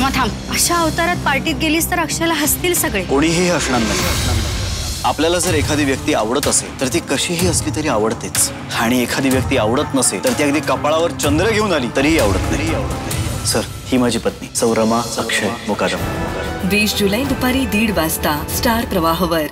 क्षमा थांब. अशा अवतारात पार्टीत गेलीस तर अक्षयला हसतील सगळे. कोणीही असणार नाही. आपल्याला जर एखादी व्यक्ती आवडत असेल तर ती कशीही असली तरी आवडतेच. आणि एखादी व्यक्ती आवडत नसेल तर ती अगदी कपाळावर चंद्र घेऊन आली तरीही आवडत नाही. सर ही माझी पत्नी सौरमा अक्षय मुकादम वीस जुलै दुपारी दीड वाजता स्टार प्रवाहवर.